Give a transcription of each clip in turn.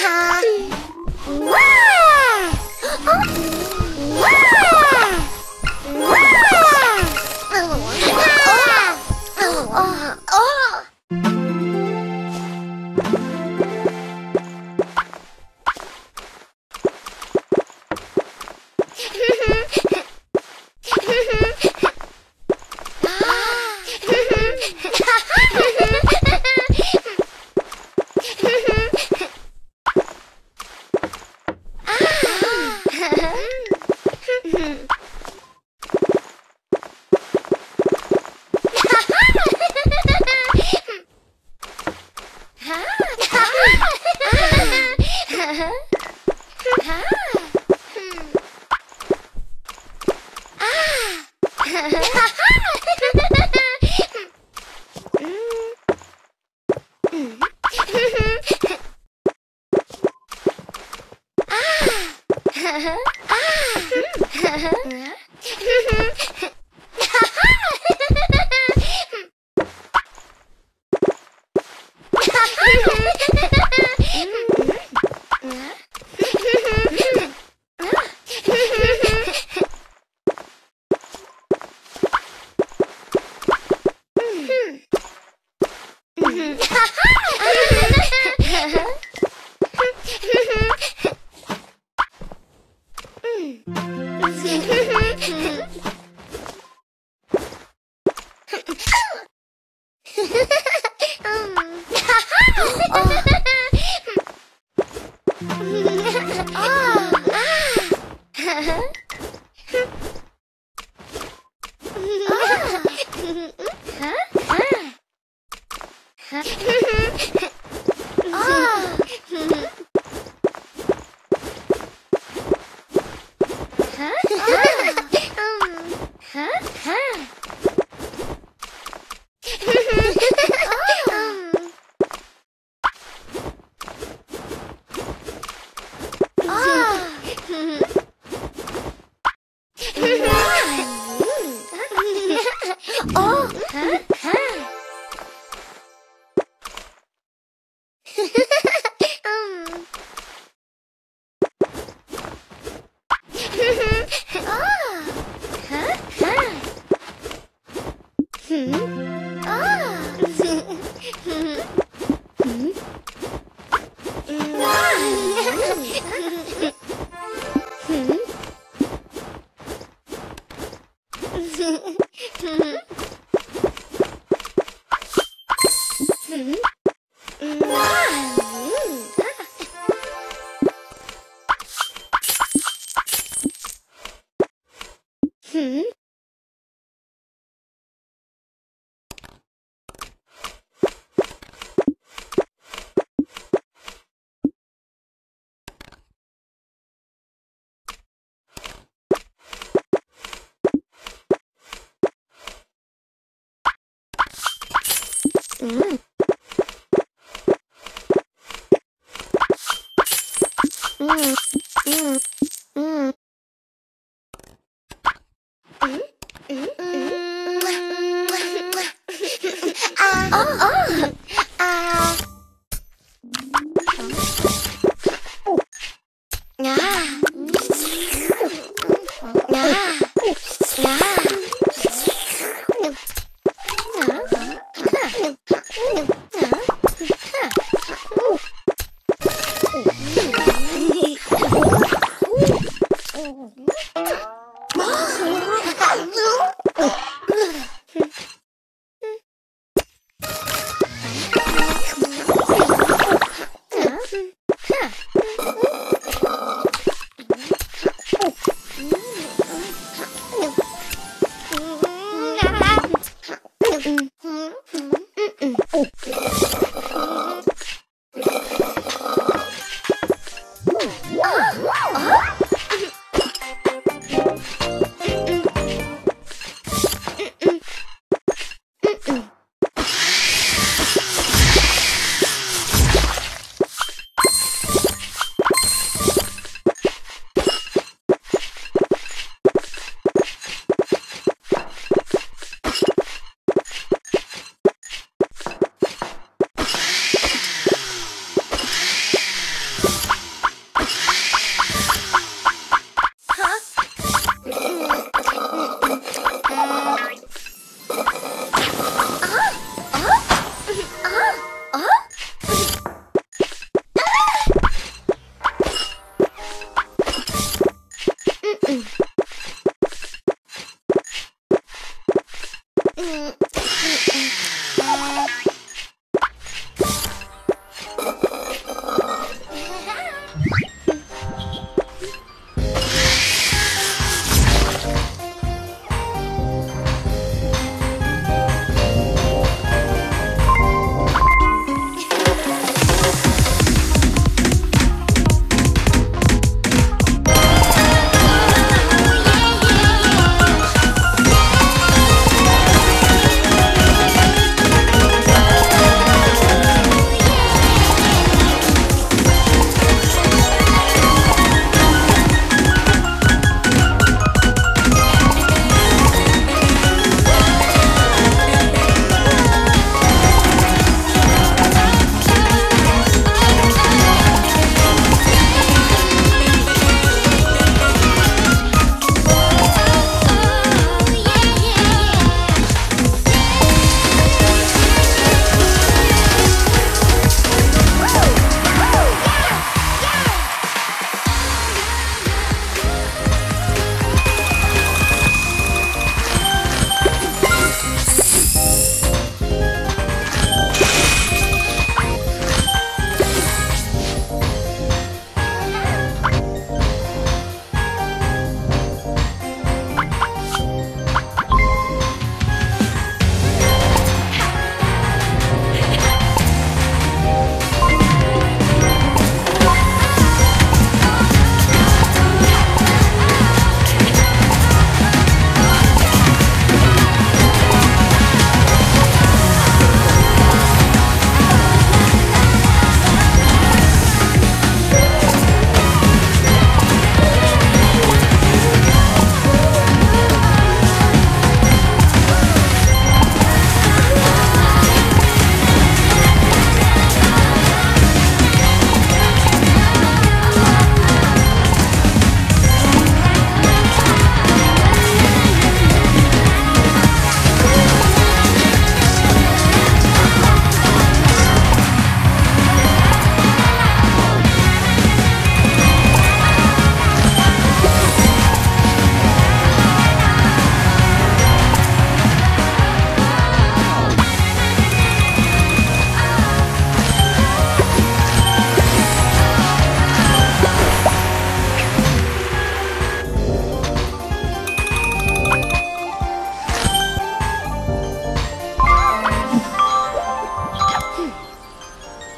Hi. ừ. Hum, hum, hum, hum. Oh.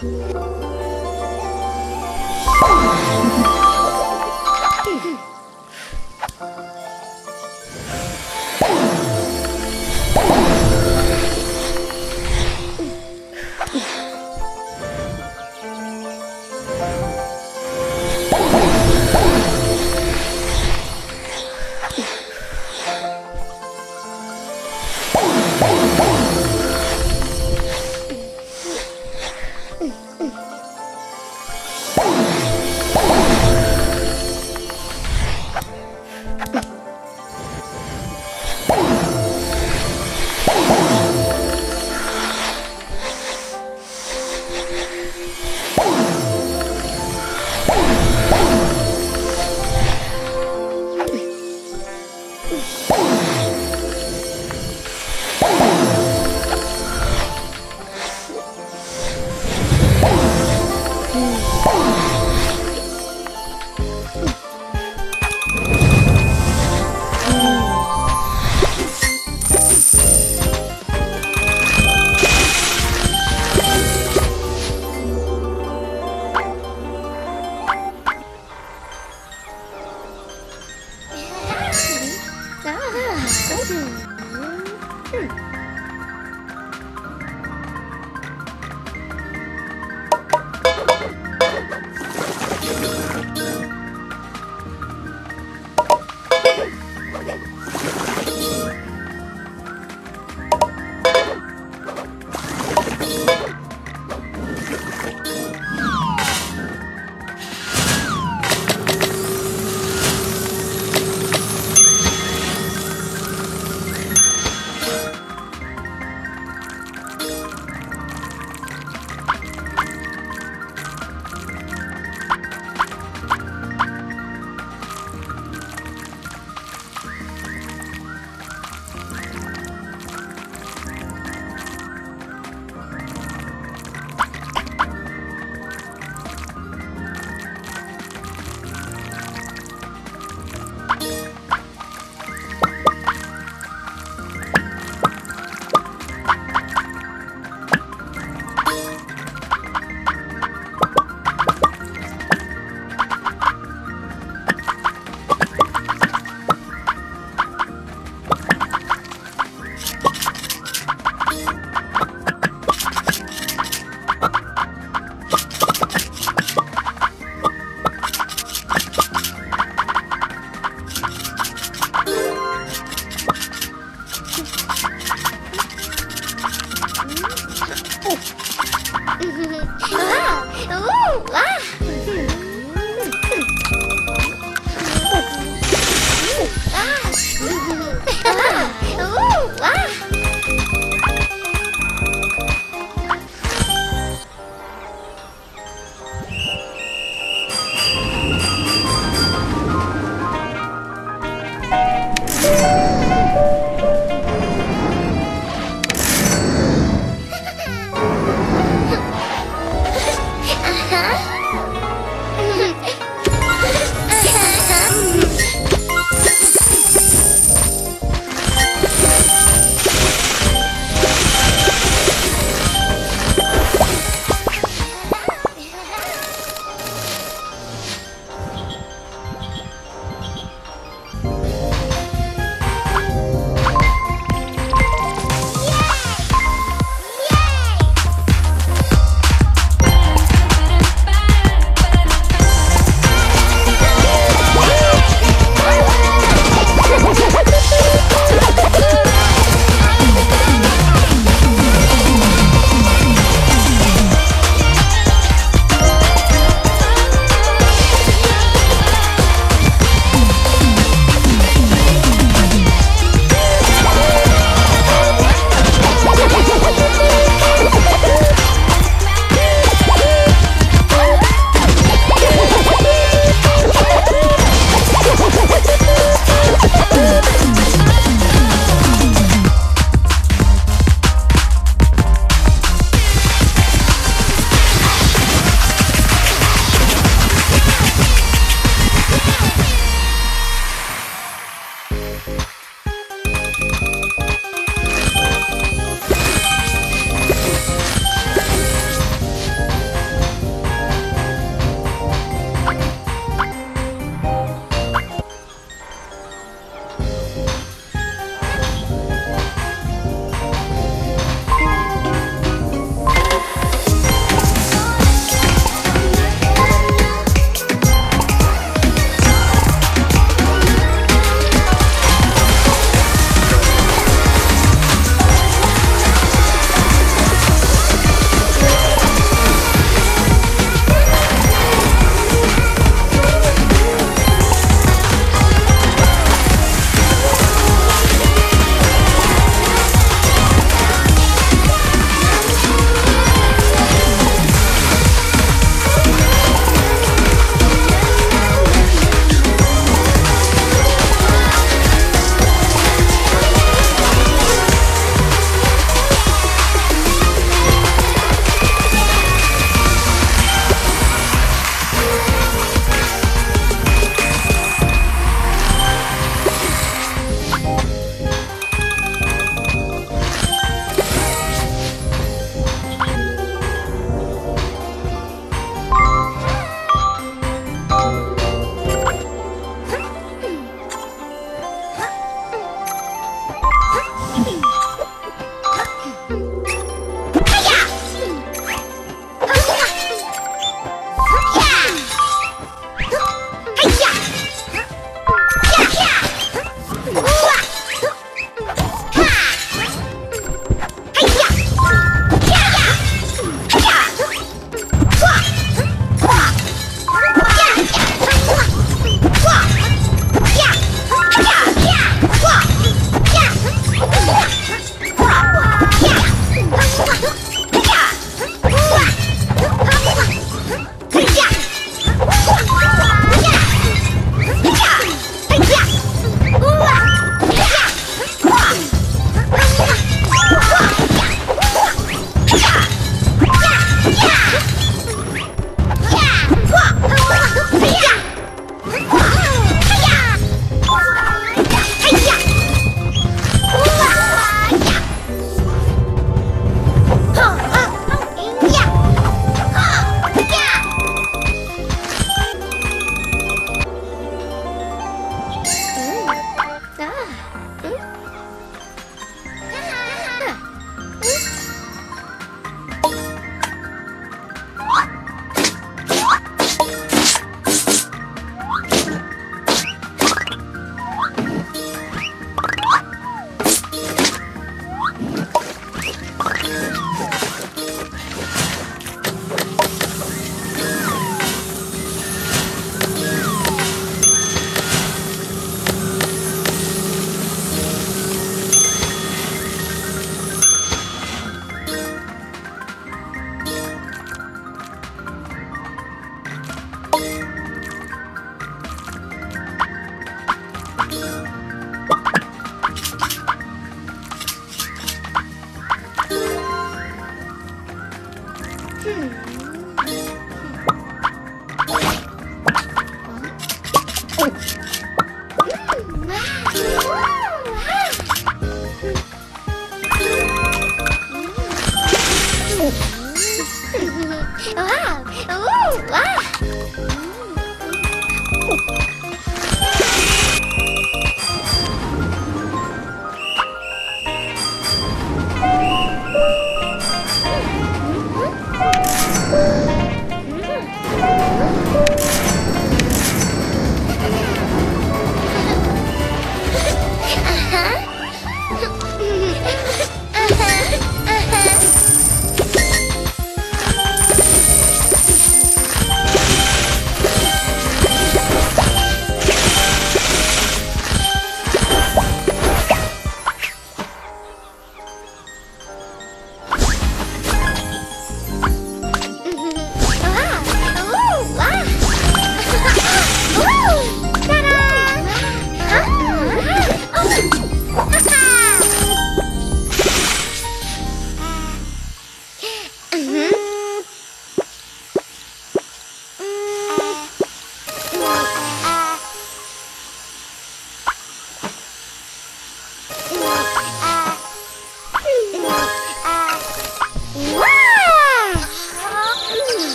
Música